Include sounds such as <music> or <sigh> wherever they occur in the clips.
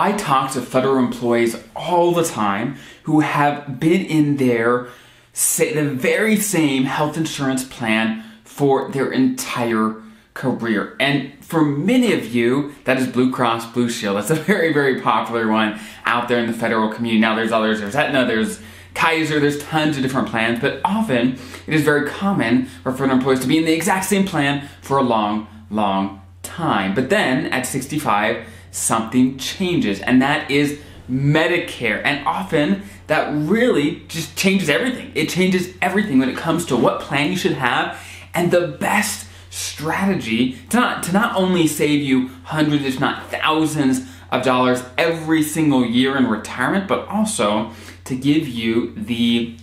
I talk to federal employees all the time who have been in their say the very same health insurance plan for their entire career. And for many of you, that is Blue Cross Blue Shield. That's a very, very popular one out there in the federal community. Now there's others, there's Aetna, there's Kaiser, there's tons of different plans, but often it is very common for federal employees to be in the exact same plan for a long, long time. But then at 65, something changes, and that is Medicare. And often that really just changes everything. It changes everything when it comes to what plan you should have and the best strategy to not, to not only save you hundreds, if not thousands of dollars every single year in retirement, but also to give you the,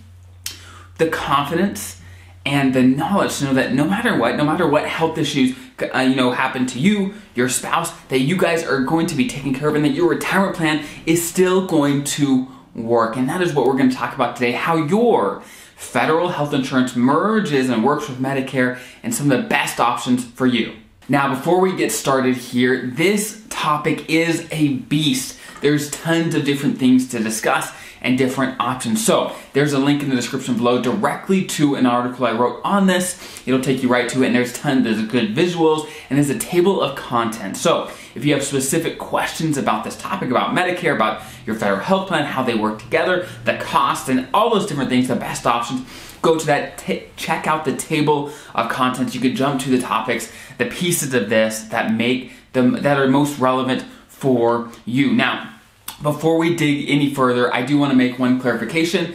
the confidence and the knowledge to know that no matter what, no matter what health issues uh, you know happen to you, your spouse, that you guys are going to be taken care of, and that your retirement plan is still going to work. And that is what we're going to talk about today: how your federal health insurance merges and works with Medicare, and some of the best options for you. Now, before we get started here, this topic is a beast. There's tons of different things to discuss and different options. So there's a link in the description below directly to an article I wrote on this. It'll take you right to it and there's tons, there's good visuals and there's a table of content. So if you have specific questions about this topic, about Medicare, about your federal health plan, how they work together, the cost and all those different things, the best options, go to that, check out the table of contents. You could jump to the topics, the pieces of this that make them, that are most relevant for you. Now, before we dig any further, I do want to make one clarification,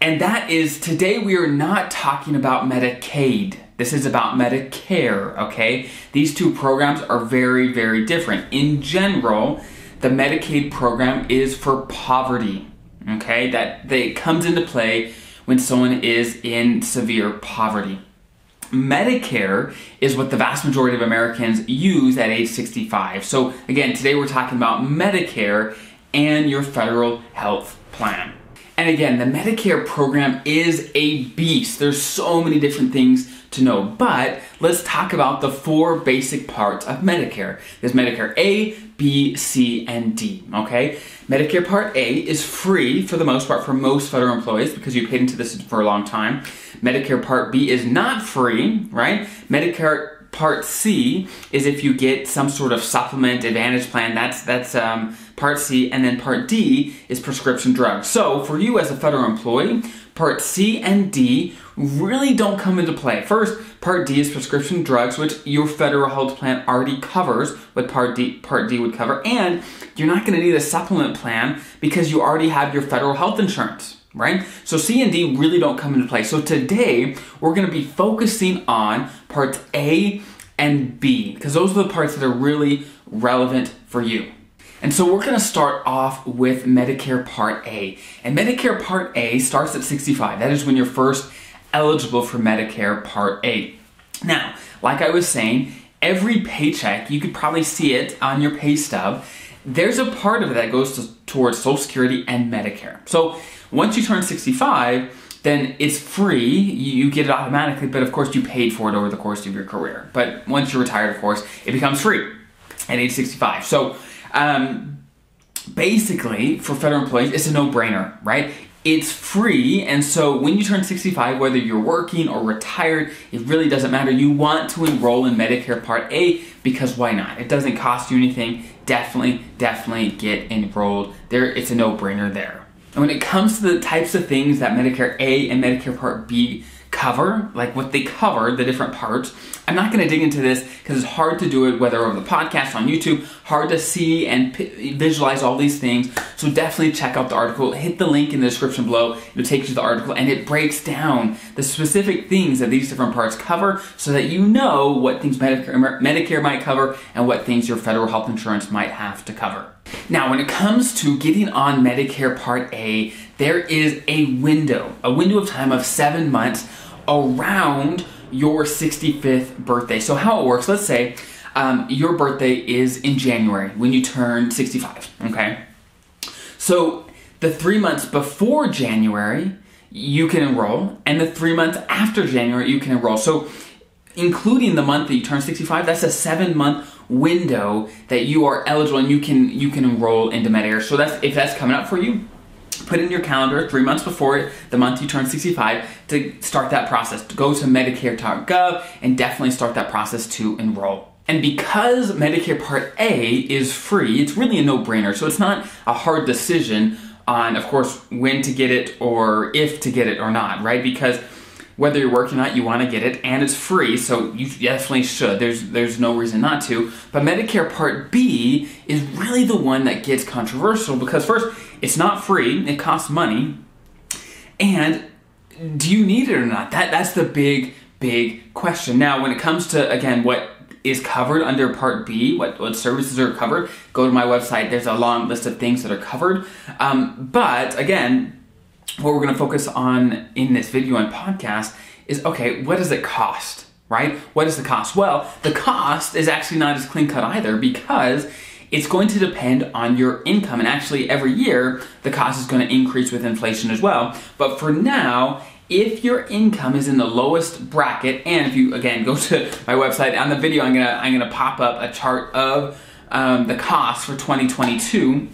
and that is today we are not talking about Medicaid. This is about Medicare, okay? These two programs are very, very different. In general, the Medicaid program is for poverty, okay? That, that comes into play when someone is in severe poverty. Medicare is what the vast majority of Americans use at age 65. So again, today we're talking about Medicare and your federal health plan. And again, the Medicare program is a beast. There's so many different things to know, but let's talk about the four basic parts of Medicare. There's Medicare A, B, C, and D, okay? Medicare Part A is free for the most part for most federal employees because you paid into this for a long time. Medicare Part B is not free, right? Medicare Part C is if you get some sort of supplement advantage plan. That's that's um, Part C, and then Part D is prescription drugs. So for you as a federal employee, Part C and D really don't come into play. First, Part D is prescription drugs, which your federal health plan already covers what Part D Part D would cover, and you're not going to need a supplement plan because you already have your federal health insurance right? So C and D really don't come into play. So today we're going to be focusing on parts A and B because those are the parts that are really relevant for you. And so we're going to start off with Medicare Part A. And Medicare Part A starts at 65. That is when you're first eligible for Medicare Part A. Now, like I was saying, every paycheck, you could probably see it on your pay stub, there's a part of it that goes to, towards Social Security and Medicare. So once you turn 65, then it's free. You get it automatically, but of course you paid for it over the course of your career. But once you're retired, of course, it becomes free at age 65. So um, basically, for federal employees, it's a no-brainer, right? It's free, and so when you turn 65, whether you're working or retired, it really doesn't matter. You want to enroll in Medicare Part A because why not? It doesn't cost you anything. Definitely, definitely get enrolled. There, it's a no-brainer there. And when it comes to the types of things that Medicare A and Medicare Part B cover, like what they cover, the different parts. I'm not going to dig into this because it's hard to do it, whether over the podcast on YouTube, hard to see and p- visualize all these things. So definitely check out the article. Hit the link in the description below. It'll take you to the article and it breaks down the specific things that these different parts cover so that you know what things Medicare, Medicare might cover and what things your federal health insurance might have to cover. Now, when it comes to getting on Medicare Part A, there is a window, a window of time of seven months around your 65th birthday. So, how it works, let's say um, your birthday is in January when you turn 65, okay? So, the three months before January, you can enroll, and the three months after January, you can enroll. So, including the month that you turn 65, that's a seven month window that you are eligible and you can you can enroll into Medicare. So that's if that's coming up for you, put in your calendar three months before the month you turn 65 to start that process. Go to Medicare.gov and definitely start that process to enroll. And because Medicare Part A is free, it's really a no-brainer. So it's not a hard decision on, of course, when to get it or if to get it or not, right? Because whether you're working or not, you want to get it, and it's free, so you definitely should. There's there's no reason not to. But Medicare Part B is really the one that gets controversial because first, it's not free; it costs money, and do you need it or not? That that's the big big question. Now, when it comes to again what is covered under Part B, what, what services are covered, go to my website. There's a long list of things that are covered. Um, but again, what we're going to focus on in this video and podcast is okay, what does it cost? Right? What is the cost? Well, the cost is actually not as clean cut either because it's going to depend on your income. And actually, every year, the cost is going to increase with inflation as well. But for now, if your income is in the lowest bracket, and if you again go to my website on the video, I'm gonna I'm gonna pop up a chart of um, the cost for 2022.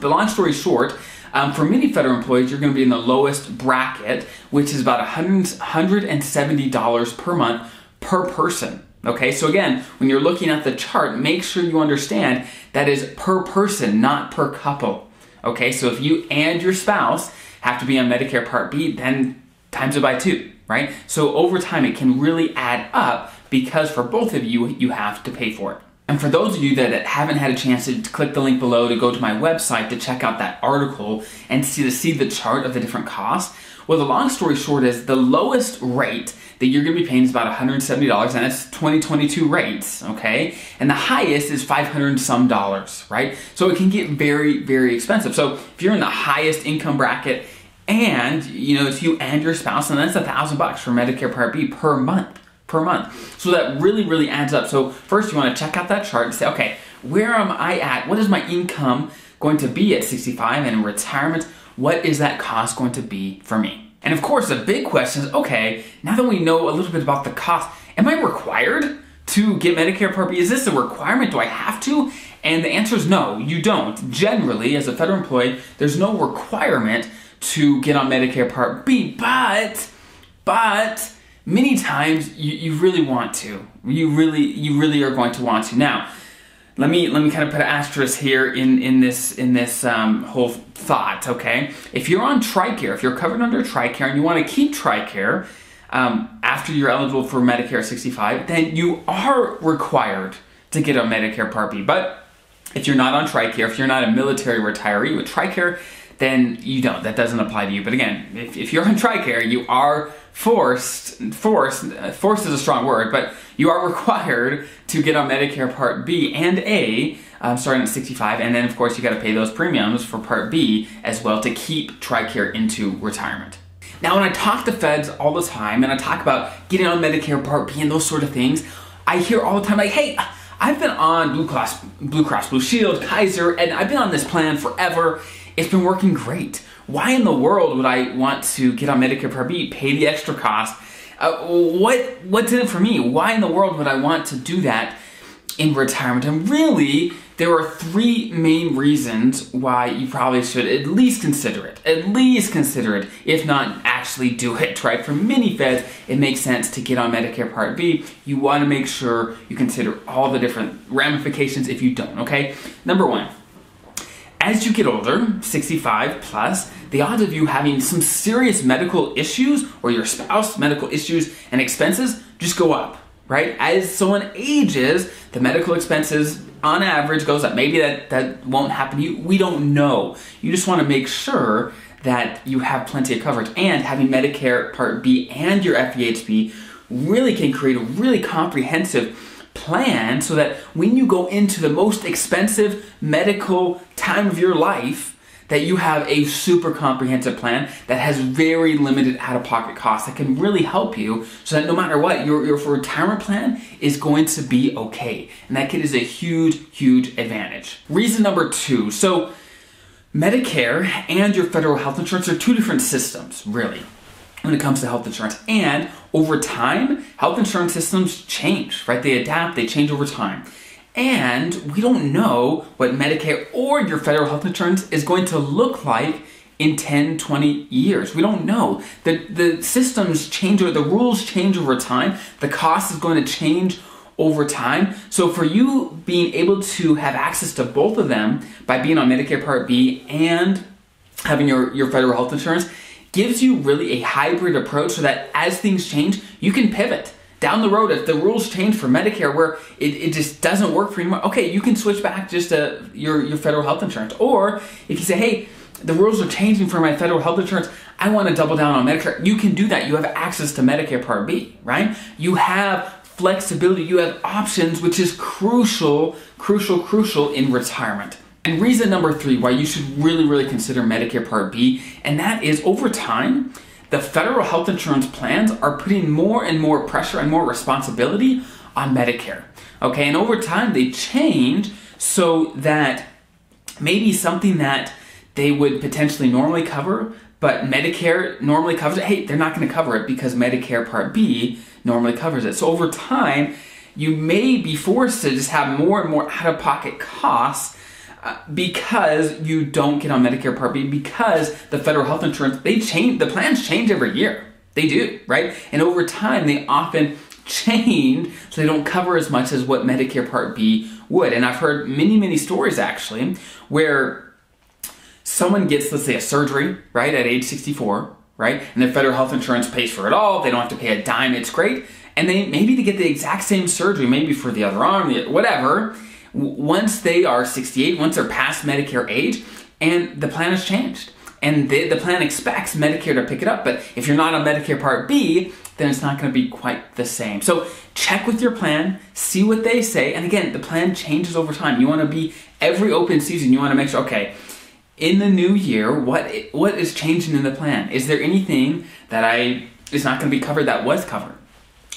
But long story short, um, for many federal employees, you're going to be in the lowest bracket, which is about $170 per month per person. Okay, so again, when you're looking at the chart, make sure you understand that is per person, not per couple. Okay, so if you and your spouse have to be on Medicare Part B, then times it by two, right? So over time, it can really add up because for both of you, you have to pay for it. And for those of you that haven't had a chance to click the link below to go to my website to check out that article and see to see the chart of the different costs, well, the long story short is the lowest rate that you're going to be paying is about $170, and that's 2022 rates, okay? And the highest is 500 some dollars, right? So it can get very, very expensive. So if you're in the highest income bracket and, you know, it's you and your spouse, and that's a thousand bucks for Medicare Part B per month. Per month. So that really, really adds up. So first you want to check out that chart and say, okay, where am I at? What is my income going to be at 65 and in retirement? What is that cost going to be for me? And of course, the big question is, okay, now that we know a little bit about the cost, am I required to get Medicare Part B? Is this a requirement? Do I have to? And the answer is no, you don't. Generally, as a federal employee, there's no requirement to get on Medicare Part B, but, but, many times you, you really want to. You really, you really are going to want to. Now, let me let me kind of put an asterisk here in in this in this um, whole thought. Okay, if you're on TRICARE, if you're covered under TRICARE and you want to keep TRICARE um, after you're eligible for Medicare 65, then you are required to get on Medicare Part B. But if you're not on TRICARE, if you're not a military retiree with TRICARE, then you don't. That doesn't apply to you. But again, if, if you're on TRICARE, you are forced, forced, forced is a strong word, but you are <laughs> required to get on Medicare Part B and A um, starting at 65, and then of course you got to pay those premiums for Part B as well to keep TRICARE into retirement. Now, when I talk to feds all the time and I talk about getting on Medicare Part B and those sort of things, I hear all the time like, "Hey, I've been on Blue Cross, Blue Cross Blue Shield, Kaiser, and I've been on this plan forever. It's been working great. Why in the world would I want to get on Medicare Part B, pay the extra cost? Uh, what what's in it for me? Why in the world would I want to do that in retirement? And really, there are three main reasons why you probably should at least consider it. At least consider it, if not actually do it, <laughs> right? For many feds, it makes sense to get on Medicare Part B. You want to make sure you consider all the different ramifications if you don't, okay? Number one, as you get older, 65 plus, the odds of you having some serious medical issues or your spouse medical issues and expenses just go up, right? As someone ages, the medical expenses on average goes up. Maybe that, that won't happen to you. We don't know. You just want to make sure that you have plenty of coverage and having Medicare Part B and your FEHB really can create a really comprehensive plan so that when you go into the most expensive medical time of your life, that you have a super comprehensive plan that has very limited out-of-pocket costs that can really help you so that no matter what, your, your retirement plan is going to be okay. And that is a huge, huge advantage. Reason number two, so Medicare and your federal health insurance are two different systems, really. When it comes to health insurance. And over time, health insurance systems change, right? They adapt, they change over time. And we don't know what Medicare or your federal health insurance is going to look like in 10, 20 years. We don't know. The, the systems change or the rules change over time. The cost is going to change over time. So for you being able to have access to both of them by being on Medicare Part B and having your, your federal health insurance gives you really a hybrid approach so that as things change, you can pivot. Down the road, if the rules change for Medicare where it, it just doesn't work for you anymore, okay, you can switch back just to your, your federal health insurance. Or if you say, hey, the rules are changing for my federal health insurance. I want to double down on Medicare. You can do that. You have access to Medicare Part B, right? You have flexibility. You have options, which is crucial, crucial, crucial in retirement. And reason number three why you should really, really consider Medicare Part B, and that is over time, the federal health insurance plans are putting more and more pressure and more responsibility on Medicare. Okay, and over time they change so that maybe something that they would potentially normally cover, but Medicare normally covers it. Hey, they're not going to cover it because Medicare Part B normally covers it. So over time, you may be forced to just have more and more out of pocket costs Uh, because you don't get on Medicare Part B because the federal health insurance they change the plans change every year. They do, right? And over time they often change so they don't cover as much as what Medicare Part B would. And I've heard many, many stories actually where someone gets, let's say, a surgery, right, at age 64, right, and their federal health insurance pays for it all, they don't have to pay a dime, it's great, and they maybe to get the exact same surgery, maybe for the other arm, whatever, once they are 68, once they're past Medicare age, and the plan has changed. And the, the plan expects Medicare to pick it up, but if you're not on Medicare Part B, then it's not going to be quite the same. So check with your plan, see what they say, and again, the plan changes over time. You want to be every open season, you want to make sure, okay, in the new year, what what is changing in the plan? Is there anything that I is not going to be covered that was covered?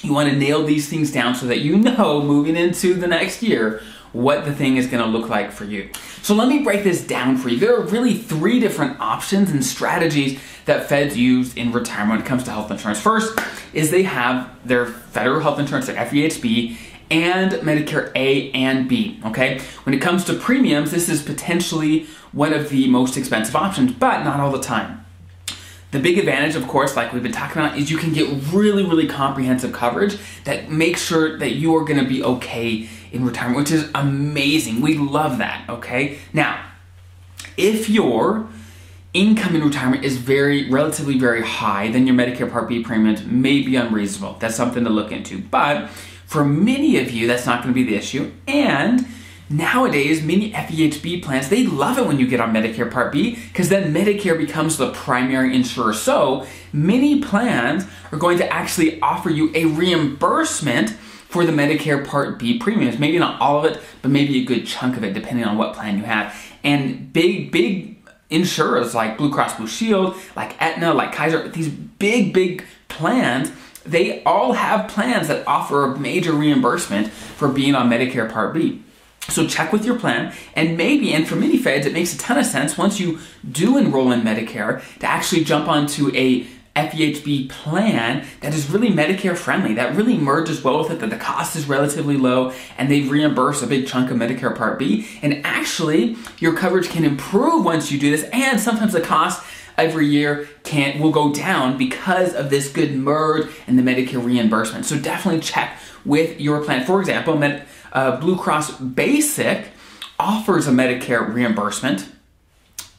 You want to nail these things down so that you know <laughs> moving into the next year what the thing is going to look like for you. So let me break this down for you. There are really three different options and strategies that feds use in retirement when it comes to health insurance. First is they have their federal health insurance, their FEHB, and Medicare A and B, okay? When it comes to premiums, this is potentially one of the most expensive options, but not all the time. The big advantage, of course, like we've been talking about, is you can get really, really comprehensive coverage that makes sure that you are gonna be okay in retirement, which is amazing. We love that, okay? Now, if your income in retirement is very, relatively very high, then your Medicare Part B premiums may be unreasonable. That's something to look into. But for many of you, that's not going to be the issue. And nowadays, many FEHB plans, they love it when you get on Medicare Part B because then Medicare becomes the primary insurer. So many plans are going to actually offer you a reimbursement for the Medicare Part B premiums. Maybe not all of it, but maybe a good chunk of it, depending on what plan you have. And big, big insurers like Blue Cross Blue Shield, like Aetna, like Kaiser, these big, big plans they all have plans that offer a major reimbursement for being on Medicare Part B. So check with your plan, and maybe, and for many feds, it makes a ton of sense once you do enroll in Medicare to actually jump onto a FEHB plan that is really Medicare friendly, that really merges well with it, that the cost is relatively low, and they reimburse a big chunk of Medicare Part B. And actually, your coverage can improve once you do this, and sometimes the cost every year can will go down because of this good merge and the Medicare reimbursement. So definitely check with your plan. For example, Med, uh, Blue Cross Basic offers a Medicare reimbursement,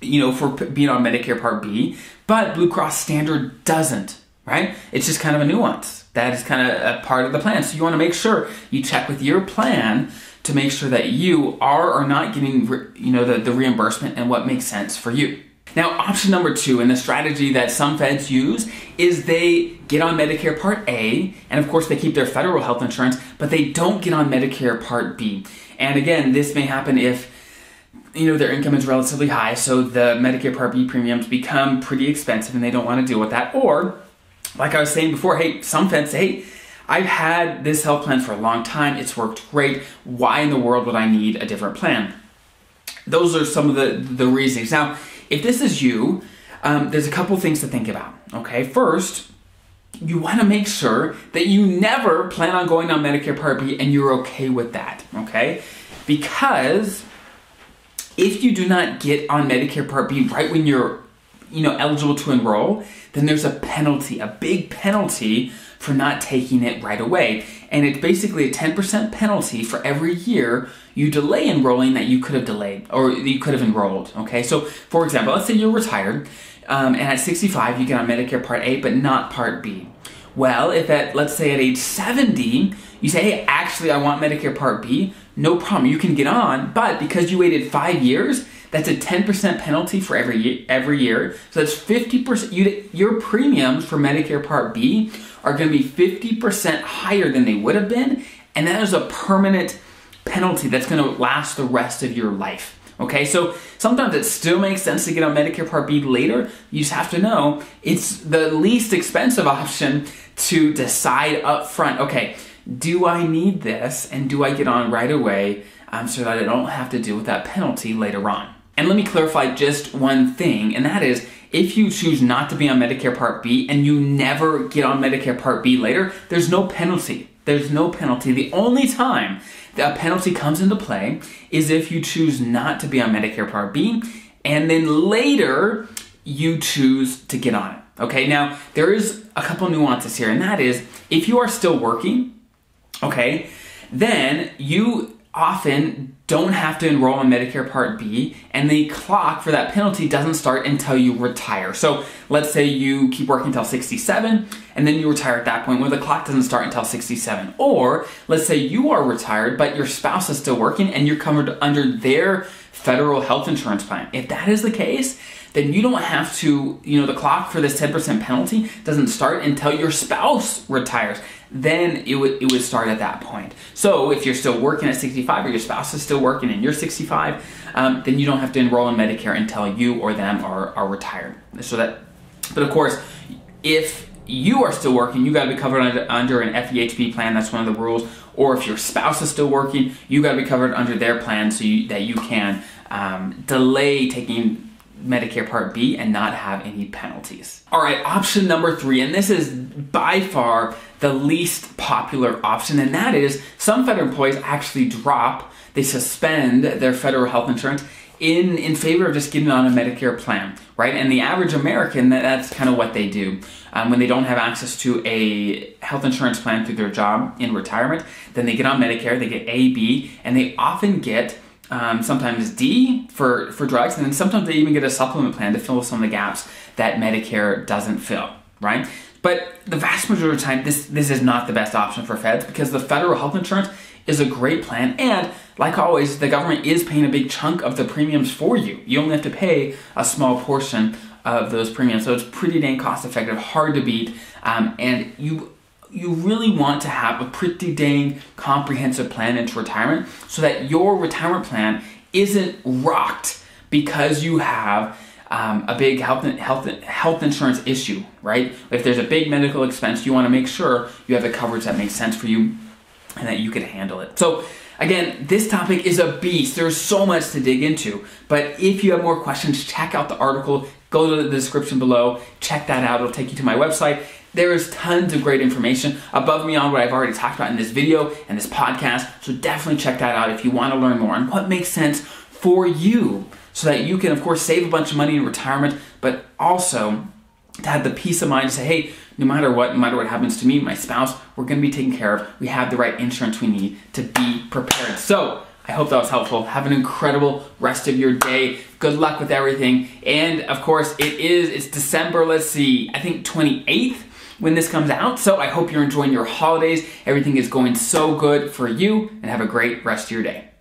you know, for being on Medicare Part B, but Blue Cross Standard doesn't. Right? It's just kind of a nuance. That is kind of a part of the plan. So you want to make sure you check with your plan to make sure that you are or not getting, you know, the, the reimbursement and what makes sense for you. Now, option number two, and the strategy that some feds use, is they get on Medicare Part A, and of course they keep their federal health insurance, but they don't get on Medicare Part B. And again, this may happen if you know their income is relatively high, so the Medicare Part B premiums become pretty expensive and they don't want to deal with that. Or, like I was saying before, hey, some feds say, hey, I've had this health plan for a long time, it's worked great. Why in the world would I need a different plan? Those are some of the, the reasons. Now, if this is you, um, there's a couple things to think about. Okay, first, you want to make sure that you never plan on going on Medicare Part B and you're okay with that, okay? Because if you do not get on Medicare Part B right when you're you know eligible to enroll, then there's a penalty, a big penalty for not taking it right away. And it's basically a 10% penalty for every year you delay enrolling that you could have delayed or you could have enrolled. Okay, so for example, let's say you're retired um, and at 65 you get on Medicare Part A but not Part B. Well, if at let's say at age 70 you say, hey, actually I want Medicare Part B, no problem, you can get on, but because you waited five years, that's a 10% penalty for every year, every year. So that's 50%. You, your premiums for Medicare Part B are going to be 50% higher than they would have been, and that is a permanent penalty that's going to last the rest of your life. Okay, so sometimes it still makes sense to get on Medicare Part B later. You just have to know it's the least expensive option to decide up front. Okay, do I need this and do I get on right away um, so that I don't have to deal with that penalty later on? And let me clarify just one thing, and that is if you choose not to be on Medicare Part B and you never get on Medicare Part B later, there's no penalty. There's no penalty. The only time that a penalty comes into play is if you choose not to be on Medicare Part B and then later you choose to get on it. Okay, now there is a couple nuances here, and that is if you are still working, okay, then you often don't have to enroll in Medicare Part B, and the clock for that penalty doesn't start until you retire. So let's say you keep working until 67, and then you retire at that point where the clock doesn't start until 67. Or let's say you are retired, but your spouse is still working and you're covered under their federal health insurance plan. If that is the case, then you don't have to, you know, the clock for this 10% penalty doesn't start until your spouse retires. Then it would, it would start at that point. So if you're still working at 65 or your spouse is still working and you're 65, um, then you don't have to enroll in Medicare until you or them are, are retired. So that, but of course, if you are still working, you got to be covered under, under an FEHB plan. That's one of the rules. Or if your spouse is still working, you got to be covered under their plan so you, that you can um, delay taking Medicare Part B and not have any penalties. All right, option number three, and this is by far the least popular option, and that is some federal employees actually drop, they suspend their federal health insurance in, in favor of just getting on a Medicare plan, right? And the average American, that's kind of what they do. Um, when they don't have access to a health insurance plan through their job in retirement, then they get on Medicare, they get A, B, and they often get um, sometimes D for, for drugs, and then sometimes they even get a supplement plan to fill some of the gaps that Medicare doesn't fill, right? But the vast majority of the time, this, this is not the best option for feds because the federal health insurance is a great plan, and like always, the government is paying a big chunk of the premiums for you. You only have to pay a small portion of those premiums, so it's pretty dang cost effective, hard to beat, um, and you you really want to have a pretty dang comprehensive plan into retirement so that your retirement plan isn't rocked because you have um, a big health, health, health insurance issue, right? If there's a big medical expense, you want to make sure you have the coverage that makes sense for you and that you can handle it. So, again, this topic is a beast. There's so much to dig into. But if you have more questions, check out the article. Go to the description below, check that out. It'll take you to my website. There is tons of great information above and beyond what I've already talked about in this video and this podcast. So definitely check that out if you want to learn more on what makes sense for you so that you can, of course, save a bunch of money in retirement, but also to have the peace of mind to say, hey, no matter what, no matter what happens to me, my spouse, we're going to be taken care of. We have the right insurance we need to be prepared. So, I hope that was helpful. Have an incredible rest of your day. Good luck with everything. And of course, it is, it's December, let's see, I think 28th when this comes out. So I hope you're enjoying your holidays. Everything is going so good for you and have a great rest of your day.